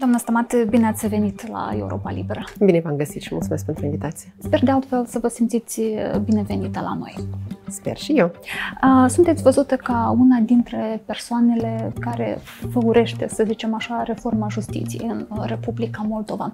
Doamna Stamat, bine ați venit la Europa Liberă. Bine v-am găsit și mulțumesc pentru invitație. Sper de altfel să vă simțiți binevenită la noi. Sper și eu. Sunteți văzută ca una dintre persoanele care făurește, să zicem așa, reforma justiției în Republica Moldova.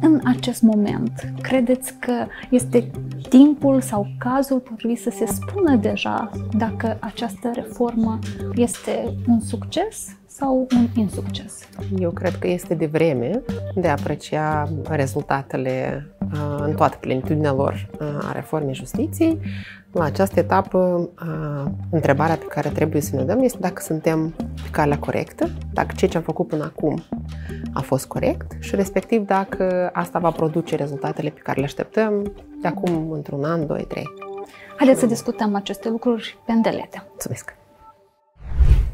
În acest moment, credeți că este timpul sau cazul potrivit să se spună deja dacă această reformă este un succes sau un insucces? Eu cred că este de vreme de a aprecia rezultatele uh, în toată plenitudinea lor uh, a reformei justiției. La această etapă, uh, întrebarea pe care trebuie să ne dăm este dacă suntem pe calea corectă, dacă ceea ce am făcut până acum a fost corect și respectiv dacă asta va produce rezultatele pe care le așteptăm de acum într-un an, doi, trei. Haideți să discutăm aceste lucruri pe îndelete. Mulțumesc!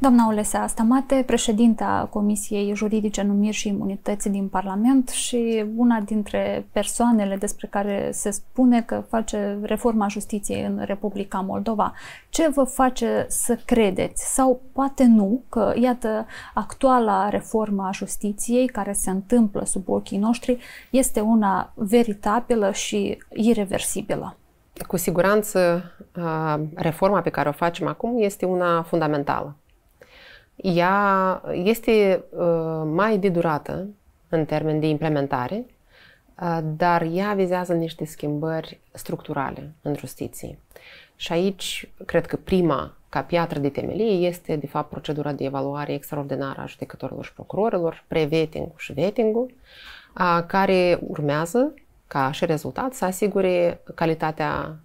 Doamna Olesea Stamate, președinta Comisiei Juridice Numiri și Imunități din Parlament și una dintre persoanele despre care se spune că face reforma justiției în Republica Moldova. Ce vă face să credeți sau poate nu că, iată, actuala reformă a justiției care se întâmplă sub ochii noștri este una veritabilă și irreversibilă? Cu siguranță, reforma pe care o facem acum este una fundamentală ea este uh, mai de durată în termen de implementare, uh, dar ea vizează niște schimbări structurale în justiție. Și aici, cred că prima, ca piatră de temelie, este, de fapt, procedura de evaluare extraordinară a judecătorilor și procurorilor, pre-vetting și vetting care urmează, ca și rezultat, să asigure calitatea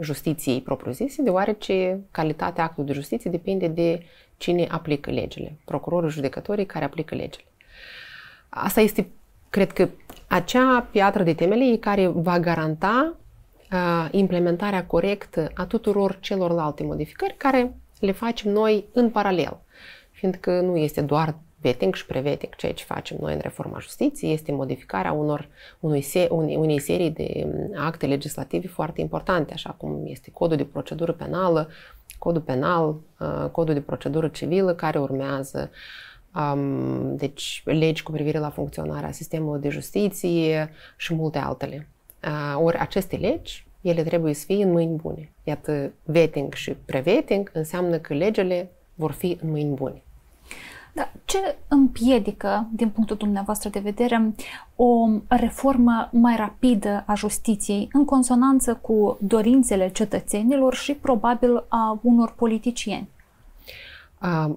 justiției propriu-zise, deoarece calitatea actului de justiție depinde de cine aplică legile, procurorul, judecătorii care aplică legile. Asta este, cred că, acea piatră de temelie care va garanta uh, implementarea corectă a tuturor celorlalte modificări care le facem noi în paralel, fiindcă nu este doar vetting și prevetting, ceea ce facem noi în reforma justiției, este modificarea unor, unui se, unei, unei serii de mm, acte legislative foarte importante, așa cum este codul de procedură penală, codul penal, uh, codul de procedură civilă care urmează, um, deci legi cu privire la funcționarea sistemului de justiție și multe altele. Uh, ori aceste legi, ele trebuie să fie în mâini bune. Iată, vetting și prevetting înseamnă că legile vor fi în mâini bune. Dar ce împiedică, din punctul dumneavoastră de vedere, o reformă mai rapidă a justiției, în consonanță cu dorințele cetățenilor și probabil a unor politicieni?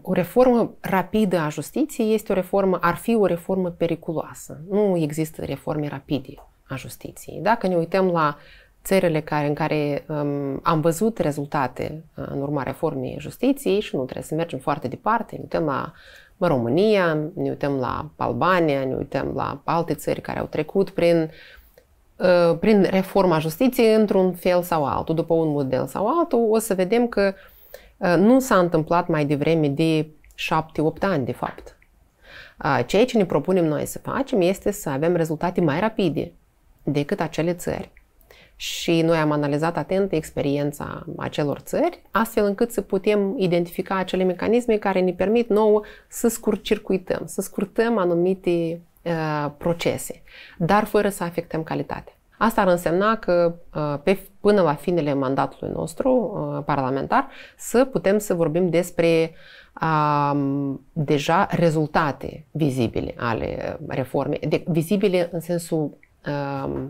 O reformă rapidă a justiției este o reformă, ar fi o reformă periculoasă. Nu există reforme rapide a justiției. Dacă ne uităm la țările care, în care um, am văzut rezultate în urma reformei justiției și nu trebuie să mergem foarte departe, ne uităm la România, ne uităm la Albania, ne uităm la alte țări care au trecut prin, uh, prin reforma justiției într-un fel sau altul, după un model sau altul, o să vedem că uh, nu s-a întâmplat mai devreme de 7-8 ani, de fapt. Uh, ceea ce ne propunem noi să facem este să avem rezultate mai rapide decât acele țări și noi am analizat atent experiența acelor țări, astfel încât să putem identifica acele mecanisme care ne permit nouă să scurt-circuităm, să scurtăm anumite uh, procese, dar fără să afectăm calitatea. Asta ar însemna că uh, pe, până la finele mandatului nostru uh, parlamentar să putem să vorbim despre uh, deja rezultate vizibile ale reformei, de, vizibile în sensul uh,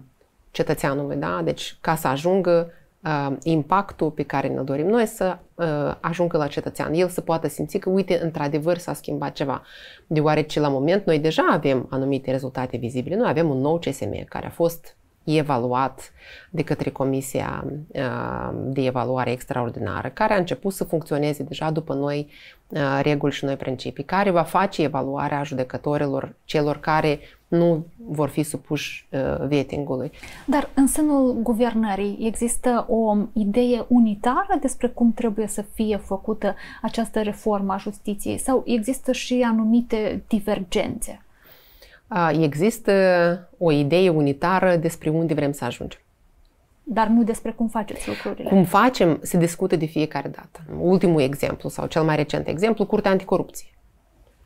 cetățeanului, da? Deci ca să ajungă uh, impactul pe care ne dorim noi să uh, ajungă la cetățean. El să poată simți că, uite, într-adevăr s-a schimbat ceva. Deoarece la moment noi deja avem anumite rezultate vizibile. Noi avem un nou CSM care a fost evaluat de către Comisia uh, de Evaluare Extraordinară, care a început să funcționeze deja după noi uh, reguli și noi principii, care va face evaluarea judecătorilor, celor care nu vor fi supuși uh, vettingului. Dar în sânul guvernării există o idee unitară despre cum trebuie să fie făcută această reformă a justiției sau există și anumite divergențe? Există o idee unitară despre unde vrem să ajungem. Dar nu despre cum faceți lucrurile. Cum facem se discută de fiecare dată. Ultimul exemplu sau cel mai recent exemplu, Curtea Anticorupție.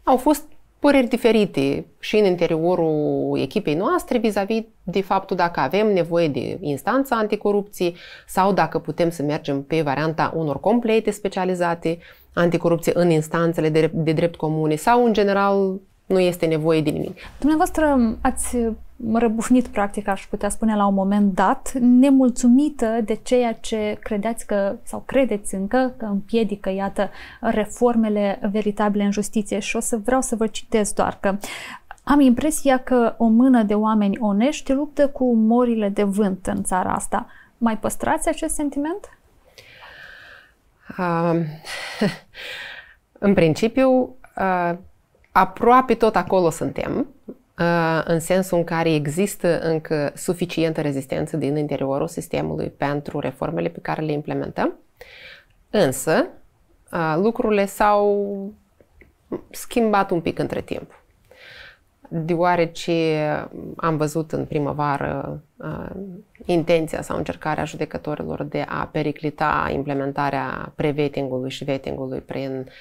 Au fost păreri diferite și în interiorul echipei noastre vis-a-vis de faptul dacă avem nevoie de instanța anticorupție sau dacă putem să mergem pe varianta unor complete specializate anticorupție în instanțele de, de drept comune sau în general nu este nevoie de nimic. Dumneavoastră ați răbufnit, practic, aș putea spune la un moment dat, nemulțumită de ceea ce credeți că, sau credeți încă, că împiedică, iată, reformele veritabile în justiție. Și o să vreau să vă citesc doar că am impresia că o mână de oameni onești luptă cu morile de vânt în țara asta. Mai păstrați acest sentiment? Uh, în principiu, uh, aproape tot acolo suntem, uh, în sensul în care există încă suficientă rezistență din interiorul sistemului pentru reformele pe care le implementăm. Însă, uh, lucrurile s-au schimbat un pic între timp. Deoarece am văzut în primăvară uh, intenția sau încercarea judecătorilor de a periclita implementarea pre-vettingului și vettingului prin uh,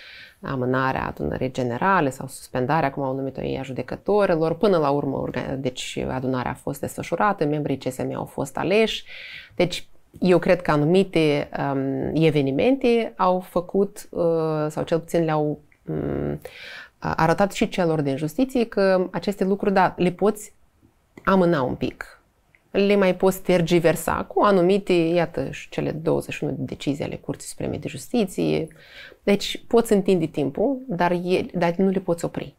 amânarea adunării generale sau suspendarea, cum au numit-o ei, a judecătorilor. Până la urmă, deci adunarea a fost desfășurată, membrii CSM au fost aleși. Deci, eu cred că anumite um, evenimente au făcut, uh, sau cel puțin le-au um, arătat și celor din justiție că aceste lucruri, da, le poți amâna un pic le mai poți tergiversa cu anumite, iată, și cele 21 de decizii ale Curții Supreme de Justiție. Deci poți întinde timpul, dar, e, dar nu le poți opri.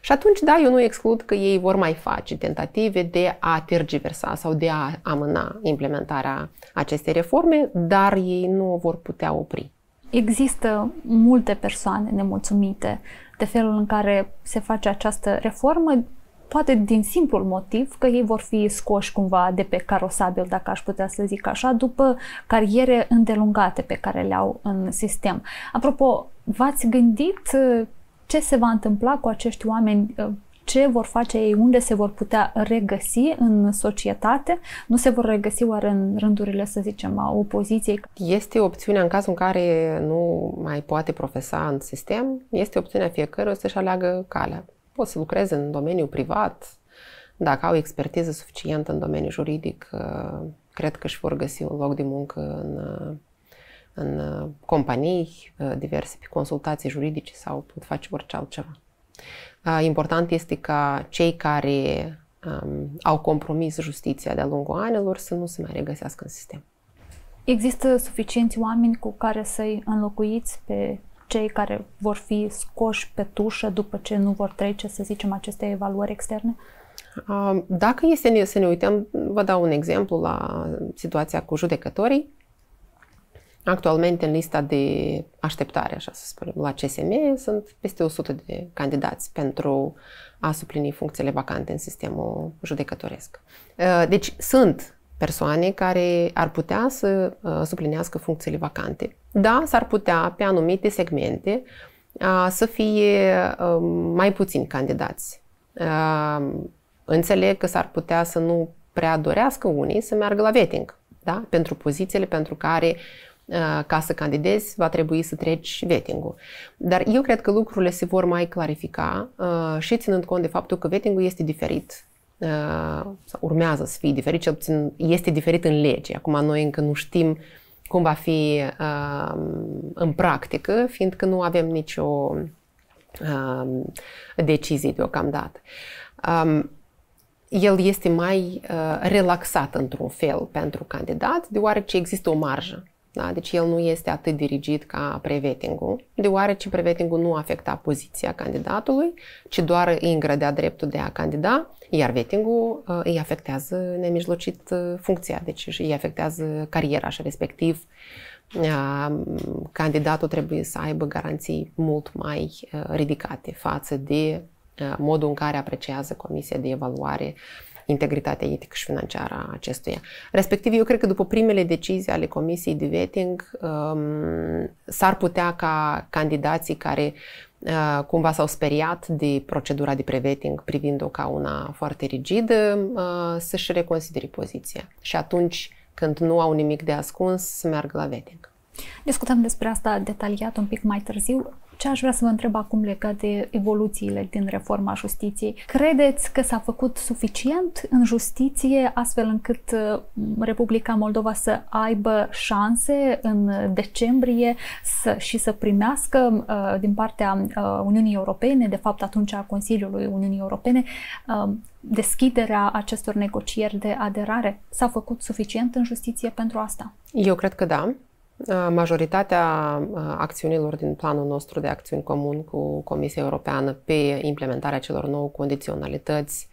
Și atunci, da, eu nu exclud că ei vor mai face tentative de a tergiversa sau de a amâna implementarea acestei reforme, dar ei nu o vor putea opri. Există multe persoane nemulțumite de felul în care se face această reformă, poate din simplul motiv că ei vor fi scoși cumva de pe carosabil, dacă aș putea să zic așa, după cariere îndelungate pe care le au în sistem. Apropo, v-ați gândit uh, ce se va întâmpla cu acești oameni uh, ce vor face ei, unde se vor putea regăsi în societate, nu se vor regăsi oare în rândurile, să zicem, a opoziției? Este opțiunea în cazul în care nu mai poate profesa în sistem, este opțiunea fiecăruia să-și aleagă calea pot să lucreze în domeniul privat, dacă au expertiză suficientă în domeniul juridic, uh, cred că își vor găsi un loc de muncă în, uh, în uh, companii diverse, pe consultații juridice sau pot face orice altceva. Important este ca cei care um, au compromis justiția de-a lungul anilor să nu se mai regăsească în sistem. Există suficienți oameni cu care să-i înlocuiți pe cei care vor fi scoși pe tușă după ce nu vor trece, să zicem, aceste evaluări externe? Dacă este să ne uităm, vă dau un exemplu la situația cu judecătorii. Actualmente, în lista de așteptare, așa să spunem, la CSM, sunt peste 100 de candidați pentru a suplini funcțiile vacante în sistemul judecătoresc. Deci, sunt persoane care ar putea să uh, suplinească funcțiile vacante. Da, s-ar putea pe anumite segmente uh, să fie uh, mai puțini candidați. Uh, înțeleg că s-ar putea să nu prea dorească unii să meargă la vetting, da? pentru pozițiile pentru care uh, ca să candidezi, va trebui să treci vetting-ul. Dar eu cred că lucrurile se vor mai clarifica uh, și ținând cont de faptul că vetting-ul este diferit Uh, urmează să fie diferit, cel puțin este diferit în lege. Acum noi încă nu știm cum va fi uh, în practică, fiindcă nu avem nicio uh, decizie deocamdată. Um, el este mai uh, relaxat într-un fel pentru candidat, deoarece există o marjă. Da? Deci el nu este atât de rigid ca prevetingul, deoarece prevetingul nu afecta poziția candidatului, ci doar îi îngrădea dreptul de a candida iar vetting-ul uh, îi afectează nemijlocit uh, funcția, deci îi afectează cariera și respectiv uh, candidatul trebuie să aibă garanții mult mai ridicate față de modul în care apreciază Comisia de Evaluare integritatea etică și financiară a acestuia. Respectiv, eu cred că după primele decizii ale Comisiei de Vetting, um, s-ar putea ca candidații care Uh, cumva s-au speriat de procedura de preveting privind-o ca una foarte rigidă, uh, să-și reconsidere poziția. Și atunci, când nu au nimic de ascuns, să meargă la vetting. Discutăm despre asta detaliat un pic mai târziu. Ce aș vrea să vă întreb acum legat de evoluțiile din reforma justiției? Credeți că s-a făcut suficient în justiție astfel încât uh, Republica Moldova să aibă șanse în decembrie să, și să primească uh, din partea uh, Uniunii Europene, de fapt atunci a Consiliului Uniunii Europene, uh, deschiderea acestor negocieri de aderare? S-a făcut suficient în justiție pentru asta? Eu cred că da. Majoritatea acțiunilor din planul nostru de acțiuni comun cu Comisia Europeană pe implementarea celor nouă condiționalități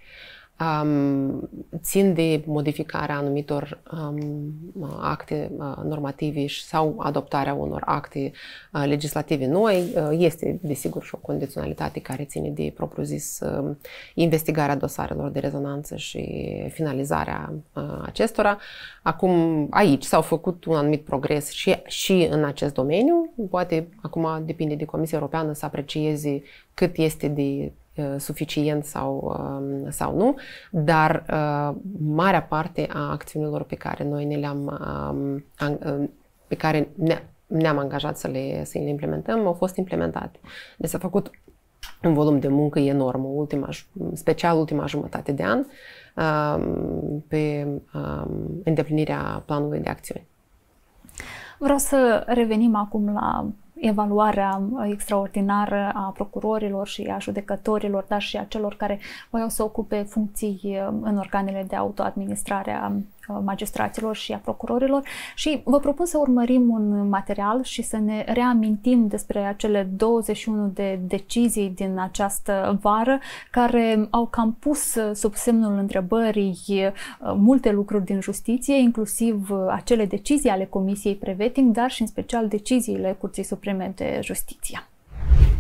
um, țin de modificarea anumitor um, acte uh, normative sau adoptarea unor acte uh, legislative noi. Uh, este, desigur, și o condiționalitate care ține de, propriu-zis, uh, investigarea dosarelor de rezonanță și finalizarea uh, acestora. Acum, aici s-au făcut un anumit progres și, și în acest domeniu. Poate, acum, depinde de Comisia Europeană să aprecieze cât este de Uh, suficient sau, um, sau nu, dar uh, marea parte a acțiunilor pe care noi ne le-am um, uh, pe care ne, ne-am angajat să le, să le implementăm au fost implementate. Deci s-a făcut un volum de muncă enorm, ultima, special ultima jumătate de an, um, pe îndeplinirea planului de acțiuni. Vreau să revenim acum la evaluarea extraordinară a procurorilor și a judecătorilor, dar și a celor care voiau să ocupe funcții în organele de autoadministrare a magistraților și a procurorilor și vă propun să urmărim un material și să ne reamintim despre acele 21 de decizii din această vară care au cam pus sub semnul întrebării multe lucruri din justiție, inclusiv acele decizii ale Comisiei Preveting, dar și în special deciziile Curții Supreme de Justiție.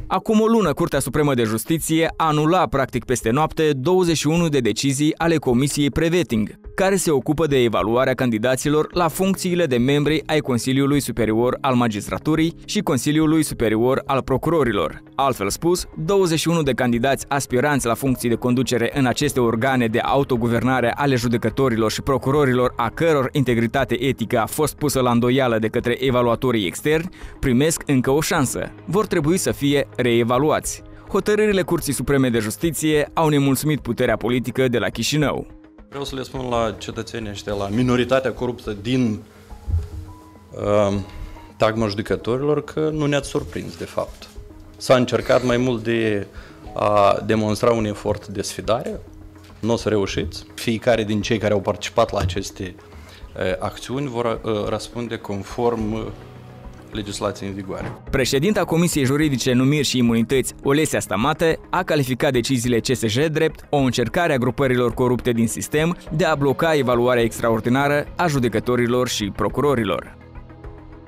Acum o lună, Curtea Supremă de Justiție anula practic peste noapte 21 de decizii ale Comisiei Preveting, care se ocupă de evaluarea candidaților la funcțiile de membri ai Consiliului Superior al Magistraturii și Consiliului Superior al Procurorilor. Altfel spus, 21 de candidați aspiranți la funcții de conducere în aceste organe de autoguvernare ale judecătorilor și procurorilor a căror integritate etică a fost pusă la îndoială de către evaluatorii externi, primesc încă o șansă. Vor trebui să fie reevaluați. Hotărârile Curții Supreme de Justiție au nemulțumit puterea politică de la Chișinău. Vreau să le spun la cetățenii ăștia, la minoritatea coruptă din uh, tagma judecătorilor că nu ne-ați surprins, de fapt. S-a încercat mai mult de a demonstra un efort de sfidare, nu o să reușiți. Fiecare din cei care au participat la aceste uh, acțiuni vor uh, răspunde conform uh, legislației în vigoare. Președinta Comisiei Juridice Numiri și Imunități, Olesia Stamate, a calificat deciziile CSJ drept o încercare a grupărilor corupte din sistem de a bloca evaluarea extraordinară a judecătorilor și procurorilor.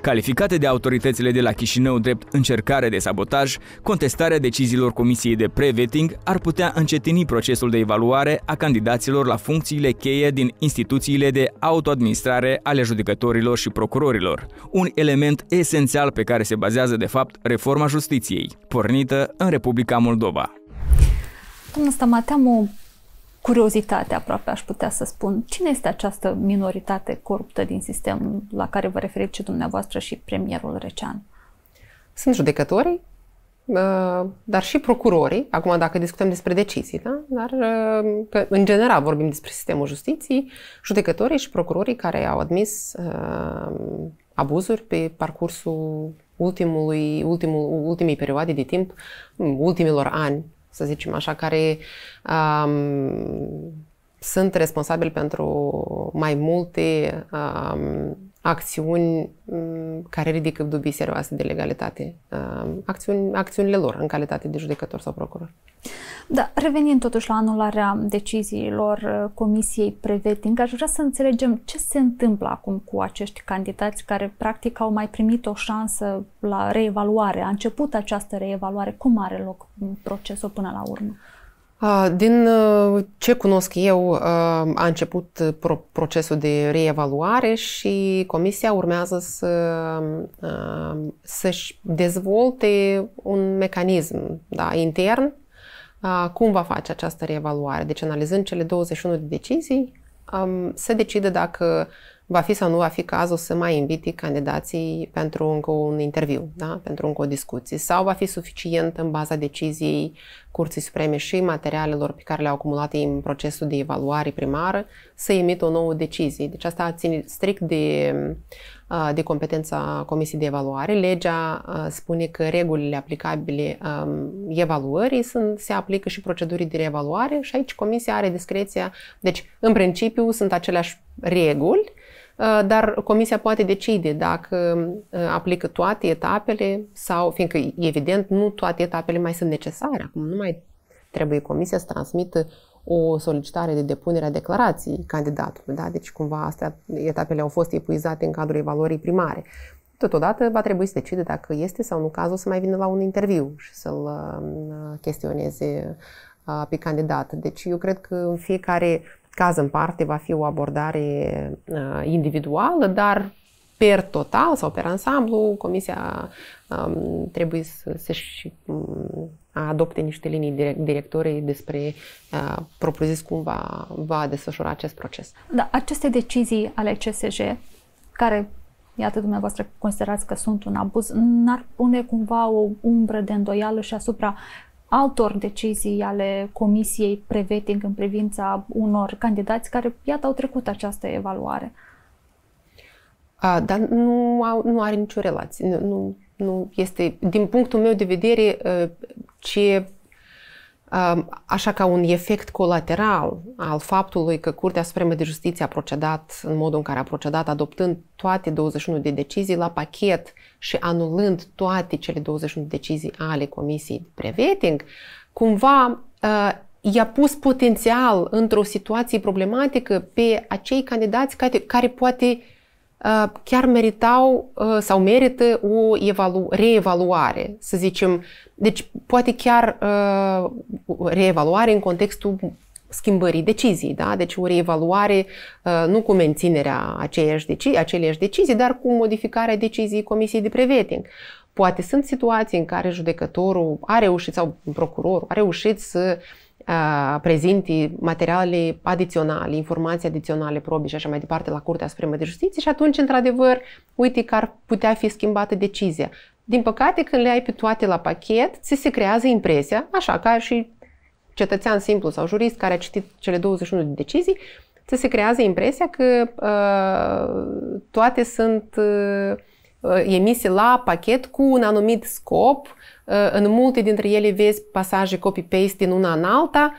Calificate de autoritățile de la Chișinău drept încercare de sabotaj, contestarea deciziilor Comisiei de Pre-Vetting ar putea încetini procesul de evaluare a candidaților la funcțiile cheie din instituțiile de autoadministrare ale judecătorilor și procurorilor, un element esențial pe care se bazează de fapt reforma justiției, pornită în Republica Moldova. Domnul Stamateamu, curiozitate aproape aș putea să spun. Cine este această minoritate coruptă din sistem la care vă referiți și dumneavoastră și premierul Recean? Sunt judecătorii, uh, dar și procurorii, acum dacă discutăm despre decizii, da? dar uh, că în general vorbim despre sistemul justiției, judecătorii și procurorii care au admis uh, abuzuri pe parcursul ultimului, ultimul, ultimii perioade de timp, ultimilor ani să zicem așa, care um, sunt responsabili pentru mai multe um, acțiuni um, care ridică dubii serioase de legalitate, um, acțiuni, acțiunile lor în calitate de judecător sau procuror. Da, revenind totuși la anularea deciziilor uh, Comisiei Preveting, aș vrea să înțelegem ce se întâmplă acum cu acești candidați care practic au mai primit o șansă la reevaluare. A început această reevaluare. Cum are loc procesul până la urmă? Din uh, ce cunosc eu, uh, a început procesul de reevaluare și comisia urmează să, să-și dezvolte un mecanism da, intern cum va face această reevaluare. Deci, analizând cele 21 de decizii, se decide dacă va fi sau nu va fi cazul să mai inviti candidații pentru încă un interviu, da? pentru încă o discuție, sau va fi suficient în baza deciziei Curții Supreme și materialelor pe care le-au acumulat în procesul de evaluare primară să emită o nouă decizie. Deci asta ține strict de, de competența Comisiei de Evaluare. Legea spune că regulile aplicabile evaluării sunt, se aplică și procedurii de reevaluare și aici Comisia are discreția. Deci, în principiu, sunt aceleași reguli, dar comisia poate decide dacă aplică toate etapele sau, fiindcă evident nu toate etapele mai sunt necesare. Acum nu mai trebuie comisia să transmită o solicitare de depunere a declarației candidatului. Da? Deci cumva astea, etapele au fost epuizate în cadrul evaluării primare. Totodată va trebui să decide dacă este sau nu cazul să mai vină la un interviu și să-l chestioneze pe candidat. Deci eu cred că în fiecare caz în parte va fi o abordare uh, individuală, dar per total sau per ansamblu, Comisia um, trebuie să, să-și um, adopte niște linii directorii despre uh, propriu-zis cum va, va desfășura acest proces. Da, aceste decizii ale CSJ, care, iată, dumneavoastră considerați că sunt un abuz, n-ar pune cumva o umbră de îndoială și asupra altor decizii ale Comisiei Preveting în privința unor candidați care, iată, au trecut această evaluare. A, dar nu, au, nu are nicio relație. Nu, nu, nu este, din punctul meu de vedere, ă, ce așa ca un efect colateral al faptului că Curtea Supremă de Justiție a procedat în modul în care a procedat, adoptând toate 21 de decizii la pachet și anulând toate cele 21 de decizii ale Comisiei de Preveting, cumva i-a pus potențial într-o situație problematică pe acei candidați care, care poate chiar meritau sau merită o evalu- reevaluare, să zicem. Deci poate chiar reevaluare în contextul schimbării decizii, da? Deci o reevaluare nu cu menținerea aceiași decizii, aceleași decizii, dar cu modificarea deciziei Comisiei de Preveting. Poate sunt situații în care judecătorul a reușit sau procurorul a reușit să uh, prezinte materiale adiționale, informații adiționale, probe și așa mai departe la Curtea Supremă de Justiție și atunci, într-adevăr, uite că ar putea fi schimbată decizia. Din păcate, când le ai pe toate la pachet, ți se creează impresia, așa ca și cetățean simplu sau jurist care a citit cele 21 de decizii, ți se creează impresia că uh, toate sunt uh, emise la pachet cu un anumit scop în multe dintre ele vezi pasaje copy-paste din una în alta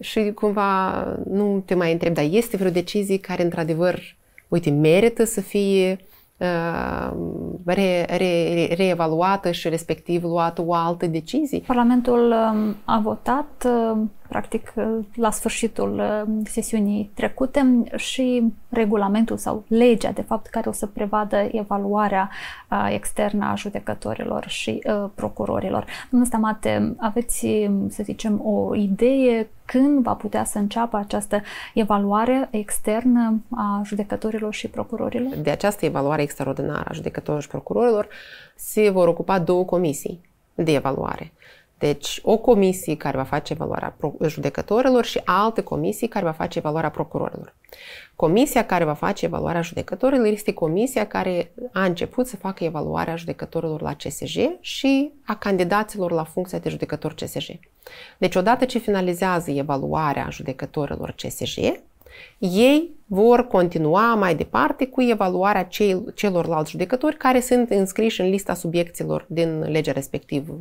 și cumva nu te mai întreb, dar este vreo decizie care într-adevăr, uite, merită să fie re, re, reevaluată și respectiv luată o altă decizie? Parlamentul a votat practic la sfârșitul sesiunii trecute și regulamentul sau legea, de fapt, care o să prevadă evaluarea externă a judecătorilor și procurorilor. Domnul Stamate, aveți, să zicem, o idee când va putea să înceapă această evaluare externă a judecătorilor și procurorilor? De această evaluare extraordinară a judecătorilor și procurorilor se vor ocupa două comisii de evaluare. Deci, o comisie care va face evaluarea judecătorilor și alte comisii care va face evaluarea procurorilor. Comisia care va face evaluarea judecătorilor este comisia care a început să facă evaluarea judecătorilor la CSJ și a candidaților la funcția de judecător CSJ. Deci, odată ce finalizează evaluarea judecătorilor CSJ, ei vor continua mai departe cu evaluarea celorlalți judecători care sunt înscriși în lista subiecților din legea respectivă,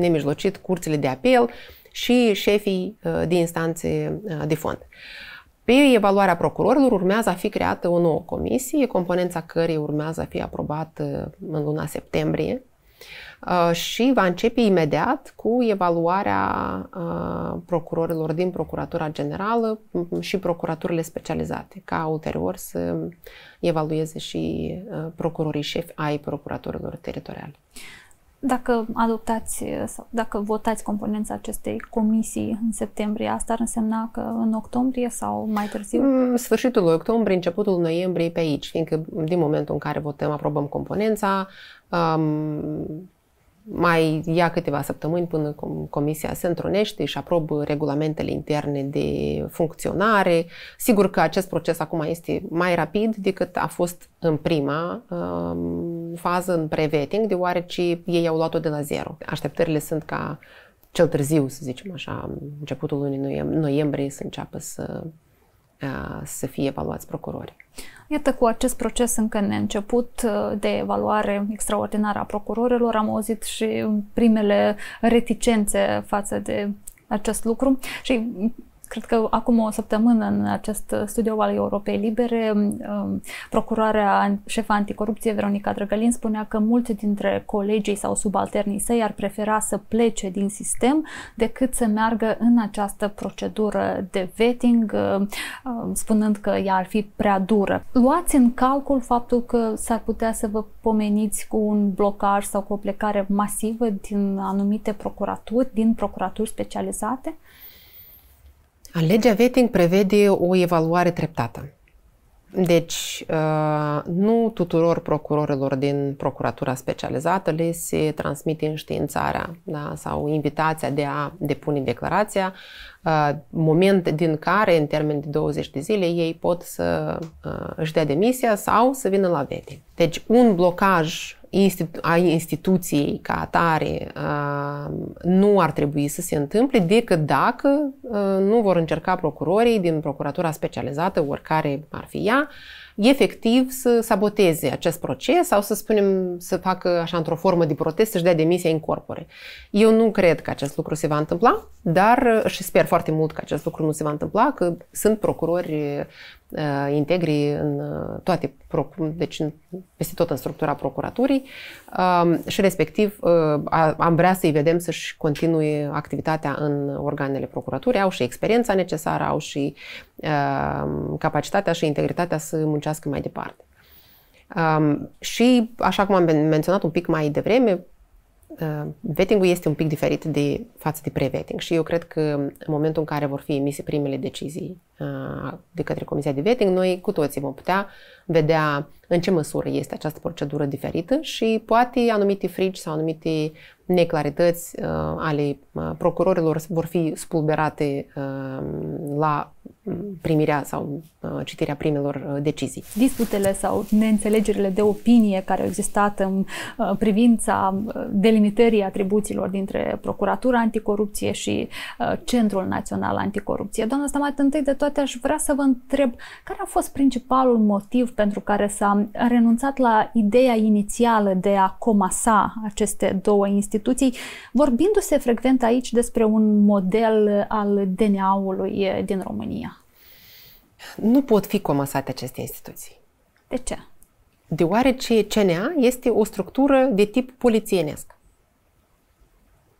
nemijlocit curțile de apel și șefii uh, de instanțe uh, de fond. Pe evaluarea procurorilor urmează a fi creată o nouă comisie, componența cărei urmează a fi aprobată în luna septembrie uh, și va începe imediat cu evaluarea procurorilor din Procuratura Generală și procuraturile specializate, ca ulterior să evalueze și procurorii șefi ai procuraturilor teritoriale. Dacă adoptați sau dacă votați componența acestei comisii în septembrie, asta ar însemna că în octombrie sau mai târziu? Mm, sfârșitul lui octombrie, începutul noiembrie pe aici, fiindcă din momentul în care votăm, aprobăm componența, um, mai ia câteva săptămâni până comisia se întrunește și aprobă regulamentele interne de funcționare. Sigur că acest proces acum este mai rapid decât a fost în prima um, fază, în pre-vetting, deoarece ei au luat-o de la zero. Așteptările sunt ca cel târziu, să zicem așa, începutul lunii noiembrie să înceapă să, uh, să fie evaluați procurorii. Iată, cu acest proces încă neînceput uh, de evaluare extraordinară a procurorilor, am auzit și primele reticențe față de acest lucru și cred că acum o săptămână în acest studio al Europei Libere, um, procurarea șefa anticorupție Veronica Drăgălin spunea că mulți dintre colegii sau subalternii săi ar prefera să plece din sistem decât să meargă în această procedură de vetting, uh, um, spunând că ea ar fi prea dură. Luați în calcul faptul că s-ar putea să vă pomeniți cu un blocaj sau cu o plecare masivă din anumite procuraturi, din procuraturi specializate? Legea vetting prevede o evaluare treptată. Deci, uh, nu tuturor procurorilor din procuratura specializată le se transmite înștiințarea da, sau invitația de a depune declarația, uh, moment din care, în termen de 20 de zile, ei pot să uh, își dea demisia sau să vină la vetting. Deci, un blocaj a instituției ca atare nu ar trebui să se întâmple decât dacă nu vor încerca procurorii din procuratura specializată, oricare ar fi ea, efectiv să saboteze acest proces sau să spunem să facă așa într-o formă de protest, să-și dea demisia în corpore. Eu nu cred că acest lucru se va întâmpla, dar și sper foarte mult că acest lucru nu se va întâmpla, că sunt procurori uh, integri în uh, toate, deci în, peste tot în structura procuraturii uh, și respectiv uh, am vrea să-i vedem să-și continue activitatea în organele procuraturii, au și experiența necesară, au și uh, capacitatea și integritatea să muncească mai departe. Um, și, așa cum am menționat un pic mai devreme, Uh, vetting-ul este un pic diferit de față de pre-vetting și eu cred că în momentul în care vor fi emise primele decizii uh, de către Comisia de Vetting, noi cu toții vom putea vedea în ce măsură este această procedură diferită și poate anumite frici sau anumite neclarități uh, ale uh, procurorilor vor fi spulberate uh, la primirea sau uh, citirea primelor uh, decizii. Disputele sau neînțelegerile de opinie care au existat în uh, privința delimitării atribuțiilor dintre Procuratura Anticorupție și Centrul Național Anticorupție. Doamna Stamat, întâi de toate aș vrea să vă întreb care a fost principalul motiv pentru care s-a renunțat la ideea inițială de a comasa aceste două instituții, vorbindu-se frecvent aici despre un model al DNA-ului din România? Nu pot fi comasate aceste instituții. De ce? Deoarece CNA este o structură de tip polițienesc.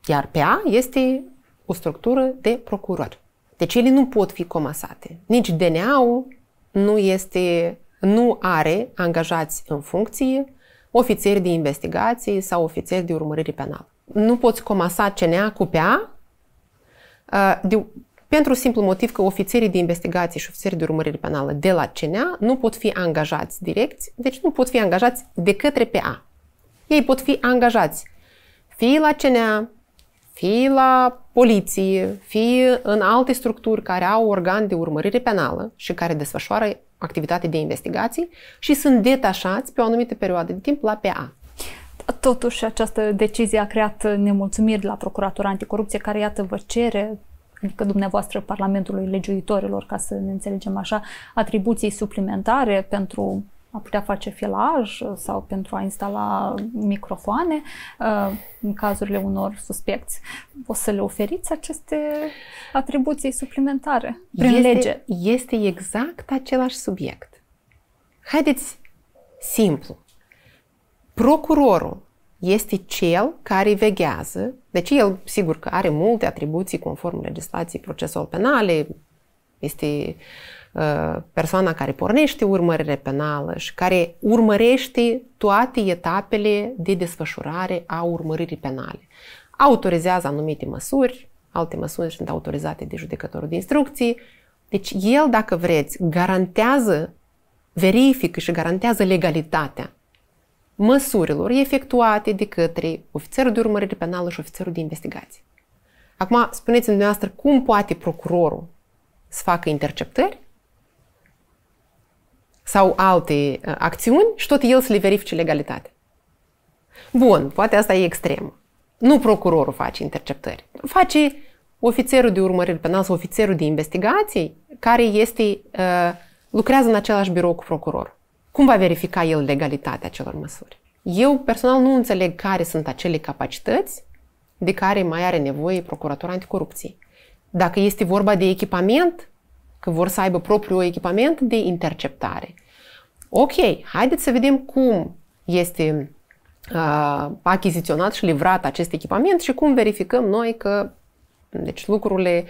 Iar PA este o structură de procuror. Deci ele nu pot fi comasate. Nici DNA-ul nu, este, nu are angajați în funcție ofițeri de investigații sau ofițeri de urmărire penală. Nu poți comasa CNA cu PA uh, de, pentru simplu motiv că ofițerii de investigații și ofițerii de urmărire penală de la CNA nu pot fi angajați direct, deci nu pot fi angajați de către PA. Ei pot fi angajați fie la CNA, fie la poliție, fie în alte structuri care au organ de urmărire penală și care desfășoară activitate de investigații și sunt detașați pe o anumită perioadă de timp la PA. Totuși, această decizie a creat nemulțumiri la Procuratura Anticorupție, care, iată, vă cere adică dumneavoastră Parlamentului Legiuitorilor, ca să ne înțelegem așa, atribuții suplimentare pentru a putea face filaj sau pentru a instala microfoane uh, în cazurile unor suspecți. O să le oferiți aceste atribuții suplimentare prin este, lege? Este exact același subiect. Haideți simplu. Procurorul este cel care veghează, deci el sigur că are multe atribuții conform legislației procesual penale, este uh, persoana care pornește urmărire penală și care urmărește toate etapele de desfășurare a urmăririi penale. Autorizează anumite măsuri, alte măsuri sunt autorizate de judecătorul de instrucții. Deci el, dacă vreți, garantează, verifică și garantează legalitatea măsurilor efectuate de către ofițerul de urmărire penală și ofițerul de investigație. Acum, spuneți-mi dumneavoastră cum poate procurorul să facă interceptări sau alte uh, acțiuni și tot el să le verifice legalitatea. Bun, poate asta e extrem. Nu procurorul face interceptări. Face ofițerul de urmărire penală sau ofițerul de investigații care este, uh, lucrează în același birou cu procurorul. Cum va verifica el legalitatea acelor măsuri? Eu personal nu înțeleg care sunt acele capacități de care mai are nevoie Procuratura Anticorupție. Dacă este vorba de echipament, că vor să aibă propriul echipament de interceptare. Ok, haideți să vedem cum este uh, achiziționat și livrat acest echipament și cum verificăm noi că deci lucrurile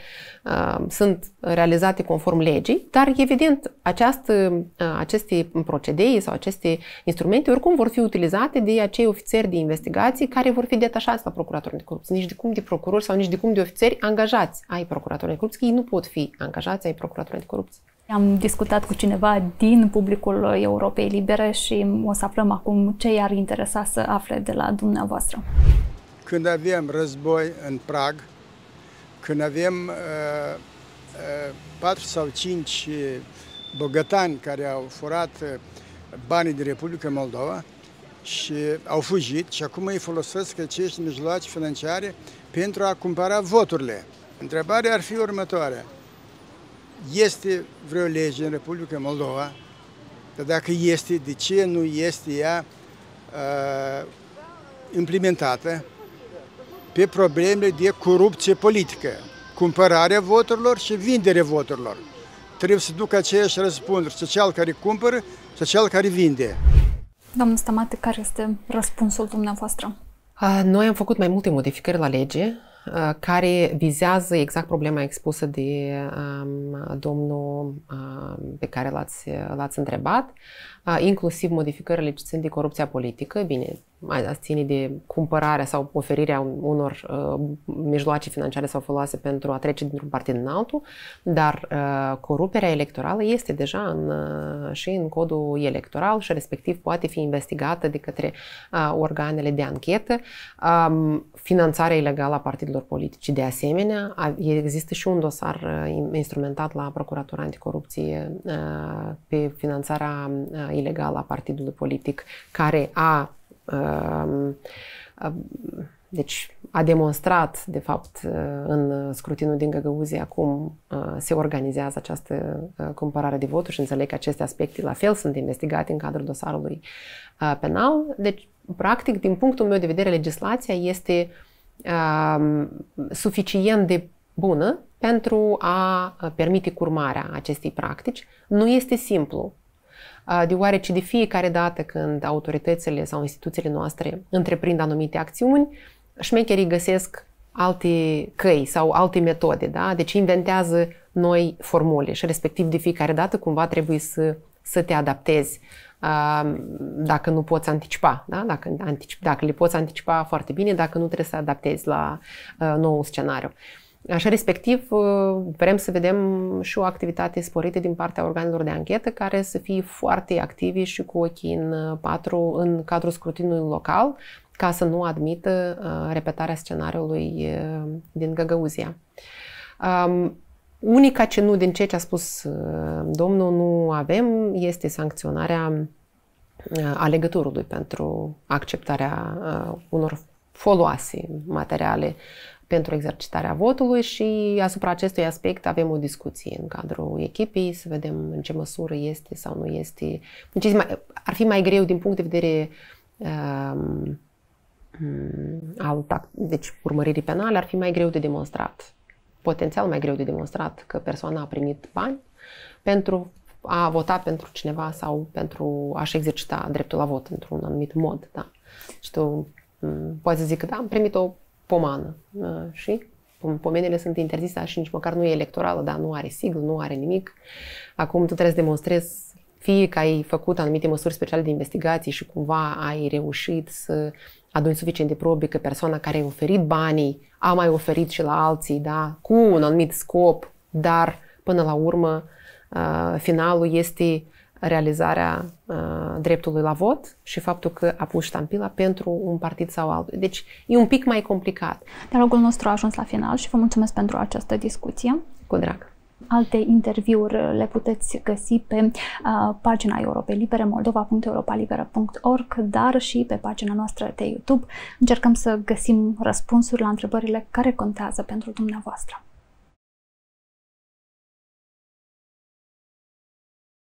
uh, sunt realizate conform legii, dar evident această, uh, aceste procedee sau aceste instrumente oricum vor fi utilizate de acei ofițeri de investigații care vor fi detașați la procuratorul de corupție. Nici de cum de procurori sau nici de cum de ofițeri angajați ai procuratorului de corupție. Ei nu pot fi angajați ai procuratorului de corupție. Am discutat cu cineva din publicul Europei Libere și o să aflăm acum ce i-ar interesa să afle de la dumneavoastră. Când avem război în Prag, când avem uh, uh, 4 sau 5 bogătani care au furat uh, banii din Republica Moldova și au fugit și acum îi folosesc acești mijloace financiare pentru a cumpăra voturile. Întrebarea ar fi următoarea. Este vreo lege în Republica Moldova? Dar dacă este, de ce nu este ea uh, implementată? Pe probleme de corupție politică, cumpărarea voturilor și vinderea voturilor. Trebuie să ducă aceeași răspundere, și cel care cumpără și cel care vinde. Domnul Stamate, care este răspunsul dumneavoastră? Noi am făcut mai multe modificări la lege care vizează exact problema expusă de um, domnul um, pe care l-ați, l-ați întrebat, uh, inclusiv modificările ce țin de corupția politică. Bine, mai ține de cumpărarea sau oferirea unor uh, mijloace financiare sau foloase pentru a trece dintr-un partid în altul, dar uh, coruperea electorală este deja în, uh, și în codul electoral și respectiv poate fi investigată de către uh, organele de anchetă. Um, finanțarea ilegală a partidelor politice de asemenea, a, există și un dosar uh, instrumentat la Procuratura Anticorupție uh, pe finanțarea uh, ilegală a partidului politic care a Um, deci a demonstrat, de fapt, uh, în scrutinul din Găgăuzia cum uh, se organizează această uh, cumpărare de voturi și înțeleg că aceste aspecte la fel sunt investigate în cadrul dosarului penal. Deci, practic, din punctul meu de vedere, legislația este um, suficient de bună pentru a permite curmarea acestei practici. Nu este simplu deoarece de fiecare dată când autoritățile sau instituțiile noastre întreprind anumite acțiuni, șmecherii găsesc alte căi sau alte metode, da? Deci inventează noi formule și respectiv de fiecare dată cumva trebuie să, să te adaptezi dacă nu poți anticipa, da? dacă, anticip, dacă le poți anticipa foarte bine, dacă nu trebuie să adaptezi la uh, noul scenariu. Așa, respectiv, uh, vrem să vedem și o activitate sporită din partea organelor de anchetă care să fie foarte activi și cu ochii în uh, patru în cadrul scrutinului local, ca să nu admită uh, repetarea scenariului din Găgăuzia. Um, unica ce nu din ce ce a spus domnul nu avem este sancționarea alegătorului pentru acceptarea unor foloase materiale pentru exercitarea votului și asupra acestui aspect avem o discuție în cadrul echipei să vedem în ce măsură este sau nu este. Deci ar fi mai greu din punct de vedere um, al deci urmăririi penale, ar fi mai greu de demonstrat, potențial mai greu de demonstrat că persoana a primit bani pentru a vota pentru cineva sau pentru a-și exercita dreptul la vot într-un anumit mod. Da. Și tu poți să zic că da, am primit o pomană. Și pomenele sunt interzise și nici măcar nu e electorală, dar nu are sigl, nu are nimic. Acum tu trebuie să demonstrezi fie că ai făcut anumite măsuri speciale de investigație și cumva ai reușit să aduni suficient de probe că persoana care a oferit banii a mai oferit și la alții, da, cu un anumit scop, dar până la urmă finalul este realizarea uh, dreptului la vot și faptul că a pus ștampila pentru un partid sau altul. Deci e un pic mai complicat. Dialogul nostru a ajuns la final și vă mulțumesc pentru această discuție. Cu drag. Alte interviuri le puteți găsi pe uh, pagina Europei Libere, moldova.europalibera.org, dar și pe pagina noastră de YouTube. Încercăm să găsim răspunsuri la întrebările care contează pentru dumneavoastră.